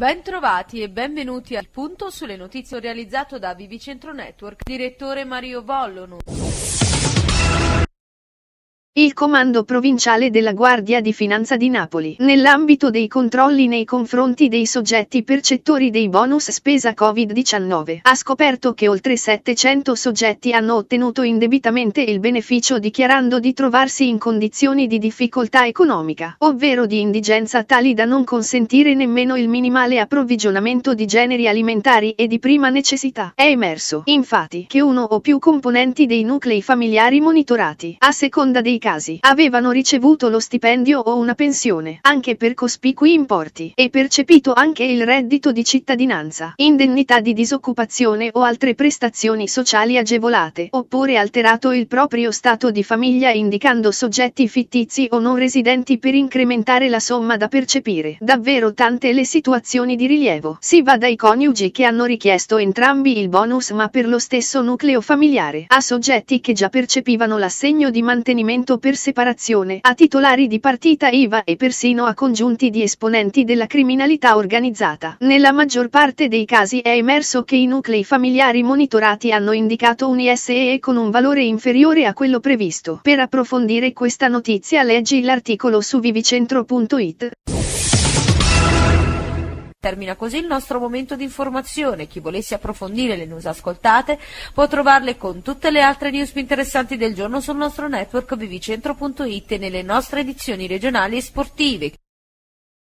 Bentrovati e benvenuti al punto sulle notizie realizzato da Vivicentro Network, direttore Mario Vollonu. Il Comando Provinciale della Guardia di Finanza di Napoli, nell'ambito dei controlli nei confronti dei soggetti percettori dei bonus spesa Covid-19, ha scoperto che oltre 700 soggetti hanno ottenuto indebitamente il beneficio dichiarando di trovarsi in condizioni di difficoltà economica, ovvero di indigenza tali da non consentire nemmeno il minimale approvvigionamento di generi alimentari e di prima necessità. È emerso, infatti, che uno o più componenti dei nuclei familiari monitorati, a seconda dei casi, avevano ricevuto lo stipendio o una pensione, anche per cospicui importi, e percepito anche il reddito di cittadinanza, indennità di disoccupazione o altre prestazioni sociali agevolate, oppure alterato il proprio stato di famiglia indicando soggetti fittizi o non residenti per incrementare la somma da percepire. Davvero tante le situazioni di rilievo. Si va dai coniugi che hanno richiesto entrambi il bonus ma per lo stesso nucleo familiare, a soggetti che già percepivano l'assegno di mantenimento pagamento per separazione a titolari di partita IVA e persino a congiunti di esponenti della criminalità organizzata. Nella maggior parte dei casi è emerso che i nuclei familiari monitorati hanno indicato un ISEE con un valore inferiore a quello previsto. Per approfondire questa notizia leggi l'articolo su vivicentro.it. Termina così il nostro momento di informazione. Chi volesse approfondire le news ascoltate può trovarle con tutte le altre news più interessanti del giorno sul nostro network vivicentro.it e nelle nostre edizioni regionali e sportive.